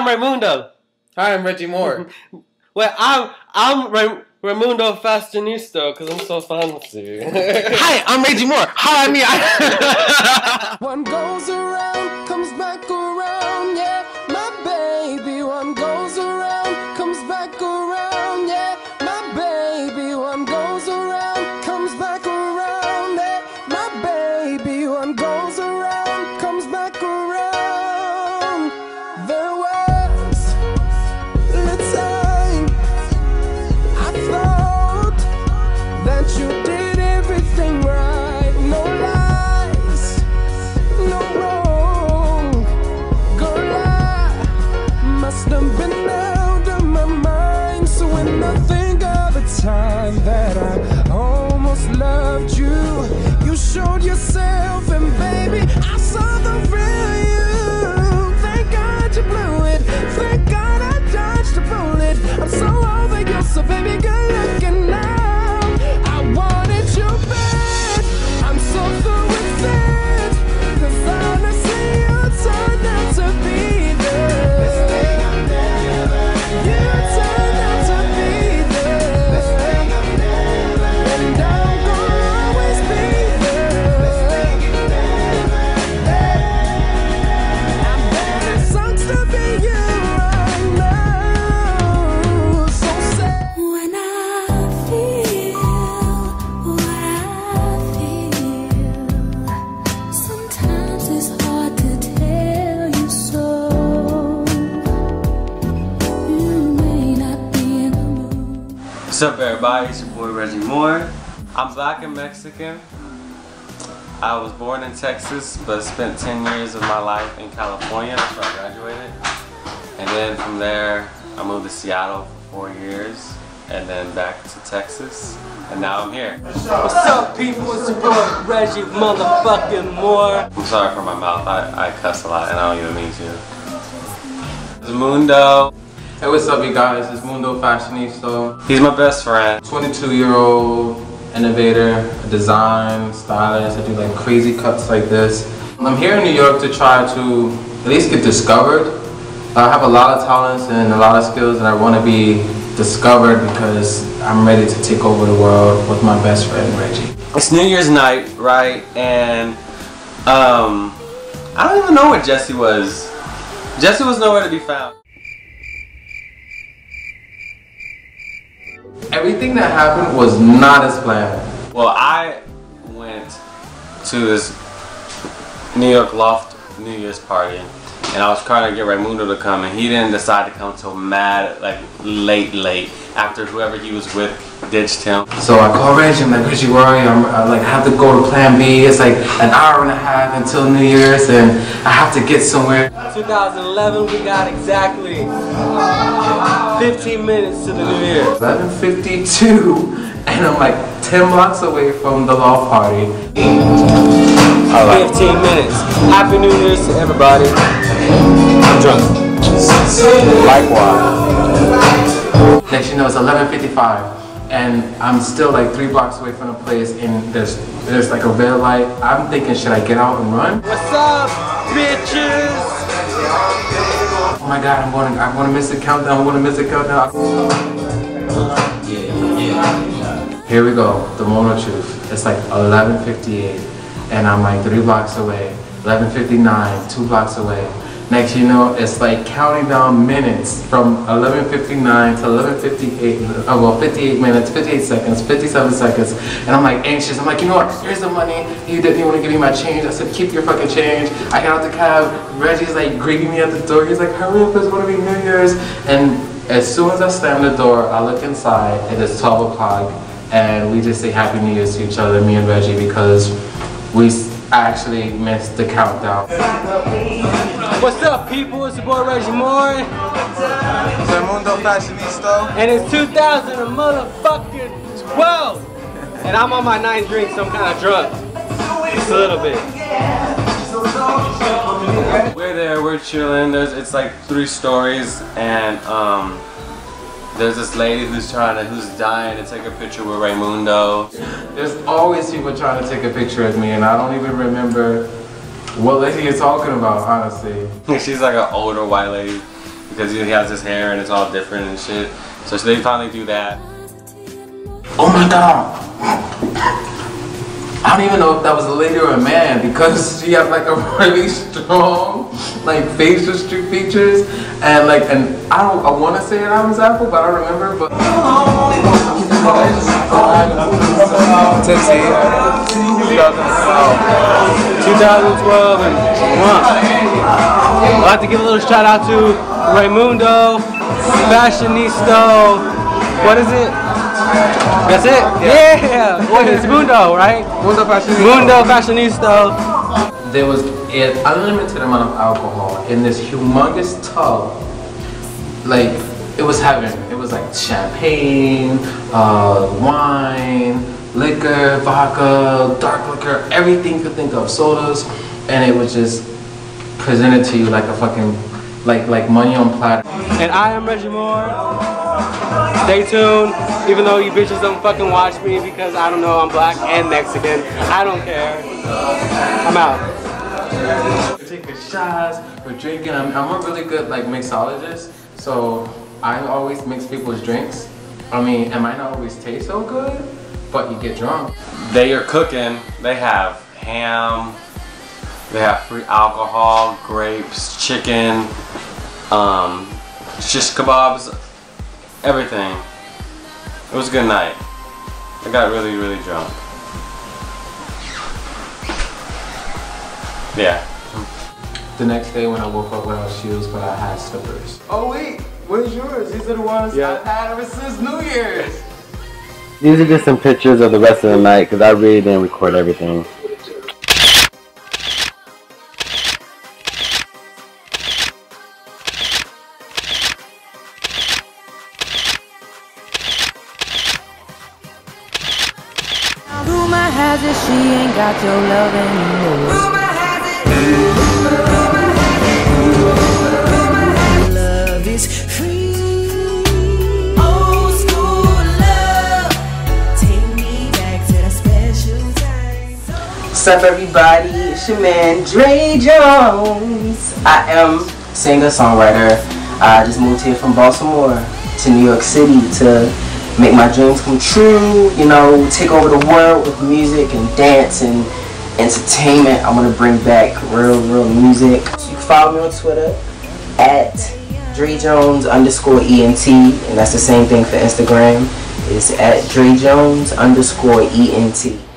I'm Raymundo. Hi, I'm Reggie Moore. Well, I'm I'm Ray, Raymundo Fashionista because I'm so fancy. Hi, I'm Reggie Moore. Hi, I'm me. One goes around, comes back around, yeah, What's up, everybody? It's your boy Reggie Moore. I'm black and Mexican. I was born in Texas, but spent 10 years of my life in California. That's where I graduated. And then from there, I moved to Seattle for four years, and then back to Texas, and now I'm here. What's up, people? It's your boy Reggie motherfucking Moore. I'm sorry for my mouth. I, I cuss a lot, and I don't even mean to. It's Mundo. Hey, what's up, you guys? It's Mundo Fashionista, He's my best friend. 22 year old innovator, a design, stylist. I do like crazy cuts like this. I'm here in New York to try to at least get discovered. I have a lot of talents and a lot of skills, and I want to be discovered because I'm ready to take over the world with my best friend Reggie. It's New Year's night, right? And um, I don't even know where Jesse was. Jesse was nowhere to be found. Everything that happened was not as planned. Well, I went to this New York Loft New Year's party, and I was trying to get Raymundo to come, and he didn't decide to come till mad, like late, late after whoever he was with ditched him. So I call Reggie, I'm like, Reggie, where are you? I'm like, I like, have to go to plan B. It's like an hour and a half until New Year's and I have to get somewhere. 2011, we got exactly 15 minutes to the new year. 11.52 and I'm like 10 blocks away from the law party. 15 minutes. Happy New Year's to everybody. I'm drunk. Likewise. Next you know, it's 11.55 and I'm still like three blocks away from the place and there's, there's like a red light. I'm thinking, should I get out and run? What's up, bitches? Oh my god, I'm to, I'm to miss the countdown, I'm to miss the countdown. Here we go, the moment of truth. It's like 11.58 and I'm like three blocks away. 11.59, two blocks away. Next you know, it's like counting down minutes from 11.59 to 11.58, oh uh, well 58 minutes, 58 seconds, 57 seconds. And I'm like anxious, I'm like, you know what, here's the money. He didn't even want to give me my change. I said, keep your fucking change. I got out the cab, Reggie's like greeting me at the door. He's like, hurry up, it's gonna be New Year's. And as soon as I slam the door, I look inside, it is 12 o'clock, and we just say Happy New Year's to each other, me and Reggie, because we actually missed the countdown. What's up, people? It's your boy Reggie Moore. Mundo Fashionista. And it's 2000 and motherfucking 12. And I'm on my ninth drink, so I'm kind of drunk. Just a little bit. We're there, we're chilling. There's it's like three stories, and um, there's this lady who's trying to, who's dying to take a picture with Raymundo. There's always people trying to take a picture of me, and I don't even remember what lady you're talking about, honestly. She's like an older white lady, because he has his hair and it's all different and shit. So they finally do that. Oh my god. I don't even know if that was a lady or a man because she has like a really strong like facial stri- features and like and I don't I want to say an Adam's apple but I don't remember but Tipsy 2012 and one. I'd like to give a little shout out to Raymundo, Fashionista. What is it? That's it? Yeah. What is Mundo, right? Mundo Fashionista. Mundo Fashionista. there was an unlimited amount of alcohol in this humongous tub. Like it was heaven. It was like champagne, uh, wine, liquor, vodka, dark liquor, everything you could think of, sodas, and it was just presented to you like a fucking like like money on platter. And I am Reggie Moore. Stay tuned. Even though you bitches don't fucking watch me because I don't know I'm black and Mexican. I don't care. I'm out. We're taking shots, we're drinking. I'm, I'm a really good like mixologist, so I always mix people's drinks. I mean, it might not always taste so good, but you get drunk. They are cooking. They have ham. They have free alcohol, grapes, chicken, um, shish kebabs, everything. It was a good night. I got really, really drunk. Yeah. The next day when I woke up without shoes, but I had slippers. Oh wait, where's yours? These are the ones Yeah. I've had ever since New Year's. These are just some pictures of the rest of the night because I really didn't record everything. Rumor has it she ain't got your love anymore. What's up, everybody? It's your man Dre Jones. I am singer songwriter. I just moved here from Baltimore to New York City to make my dreams come true. You know, take over the world with music and dance and entertainment. I want to bring back real, real music. So you can follow me on Twitter at Dre Jones underscore ENT, and that's the same thing for Instagram. It's at Dre Jones underscore ENT.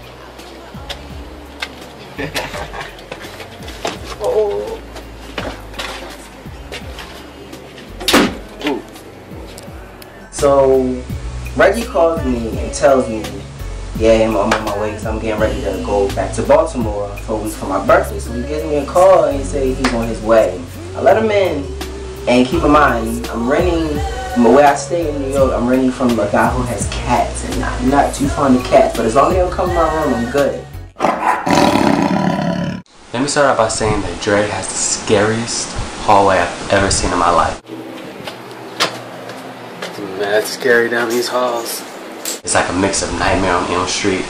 So Reggie calls me and tells me, yeah, I'm on my way because I'm getting ready to go back to Baltimore for a week for my birthday. So he gives me a call and he says he's on his way. I let him in and keep in mind, I'm renting from where I stay in New York, I'm renting from a guy who has cats and I'm not too fond of cats, but as long as they don't come in my room, I'm good. Let me start out by saying that Dre has the scariest hallway I've ever seen in my life. Mad scary down these halls. It's like a mix of Nightmare on Elm Street,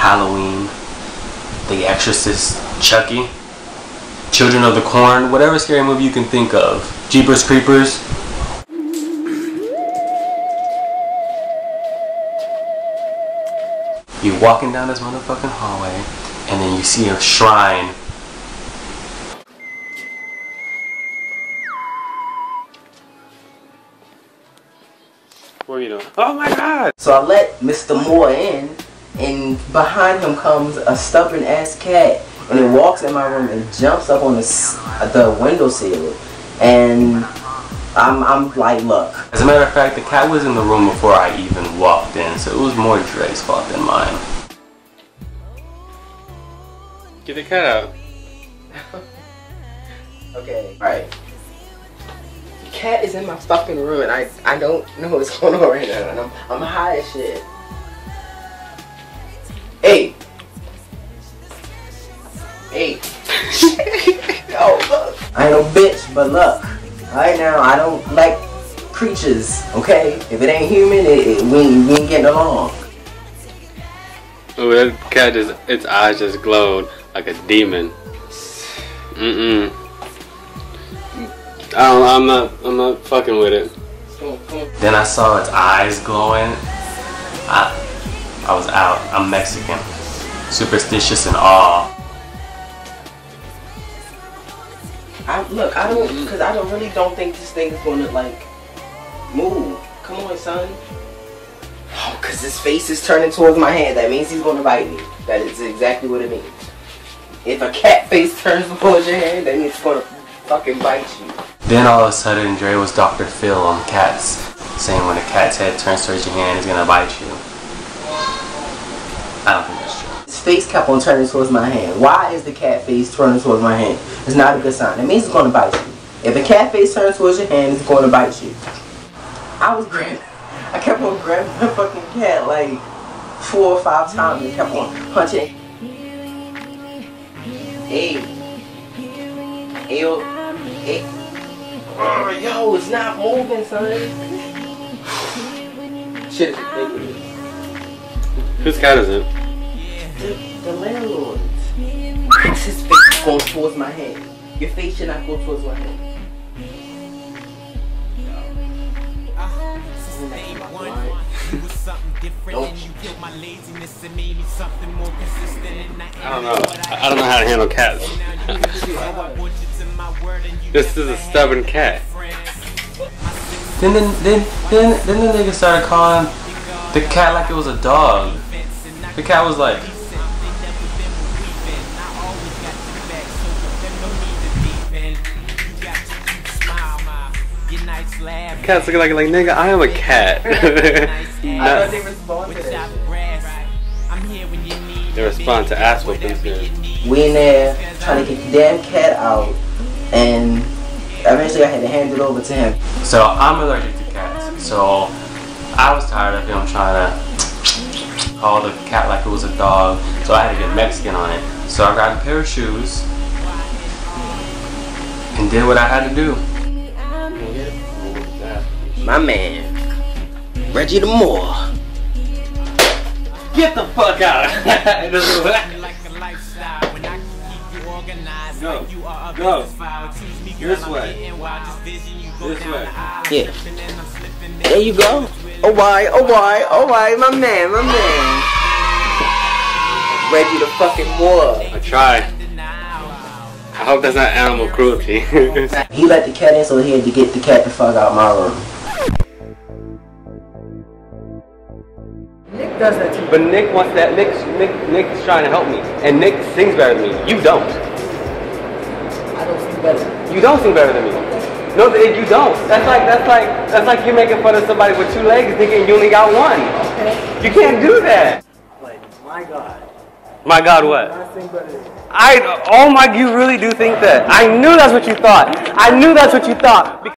Halloween, The Exorcist, Chucky, Children of the Corn, whatever scary movie you can think of. Jeepers Creepers. You're walking down this motherfucking hallway, and then you see a shrine. Oh my god! So I let Mr. Moore in, and behind him comes a stubborn ass cat, and it walks in my room and jumps up on the s- the windowsill, and I'm I'm like, look, As a matter of fact, the cat was in the room before I even walked in, so it was more Dre's fault than mine. Get the cat out. okay, right. The cat is in my fucking room, and I I don't know what's going on right now, and I'm I'm high as shit. Hey. Hey. Oh, Yo, look. I ain't no bitch, but look. Right now, I don't like creatures, okay? If it ain't human, it, it, we, we ain't getting along. Oh, that cat just, its eyes just glowed like a demon. Mm-mm. I don't. I'm not. I'm not fucking with it. Then I saw its eyes glowing. I, I was out. I'm Mexican. Superstitious and all. I, look, I don't, mm-hmm. because I don't really don't think this thing is going to, like, move. Come on, son. Oh, because his face is turning towards my hand. That means he's going to bite me. That is exactly what it means. If a cat face turns towards your hand, that means it's going to fucking bite you. Then all of a sudden, Dre was Dr. Phil on cats, saying when a cat's head turns towards your hand, it's gonna bite you. I don't think that's true. His face kept on turning towards my hand. Why is the cat face turning towards my hand? It's not a good sign. It means it's to bite you. If a cat face turns towards your hand, it's to bite you. I was grabbing, I kept on grabbing the fucking cat like four or five times and kept on punching. Hey. Hey, yo. Hey. Oh, yo, it's not moving, son. Shit is ridiculous. Whose cat is it? The, the landlord's. Why is his face going towards my head. Your face should not go towards my hand. I don't know. I I don't know how to handle cats. this is a stubborn cat. Then, then, then, then, then the nigga started calling the cat like it was a dog. The cat was like, Cat's looking like like nigga. I am a cat. I thought Not- they respond to that. they respond to ass whoopings here. We in there trying to get the damn cat out, and eventually I had to hand it over to him. so I'm allergic to cats. So I was tired of him trying to call the cat like it was a dog. So I had to get Mexican on it. So I grabbed a pair of shoes and did what I had to do. My man, Reggie the Moore. Get the fuck out! Go. Go. This way. This way. Yeah. There you go. Oh why, oh why, oh why, my man, my man. Reggie the fucking Moore. I tried. I hope that's not animal cruelty. He let the cat in, so he had to get the cat the fuck out of my room. Nick does that too. But Nick wants that. Nick, Nick, Nick's trying to help me, and Nick sings better than me. You don't. I don't sing better. You don't sing better than me. No, you don't. That's like that's like that's like you're making fun of somebody with two legs, thinking you only got one. You can't do that. Like, my God. My God, what? I sing better than you. I oh my, you really do think that? I knew that's what you thought. I knew that's what you thought.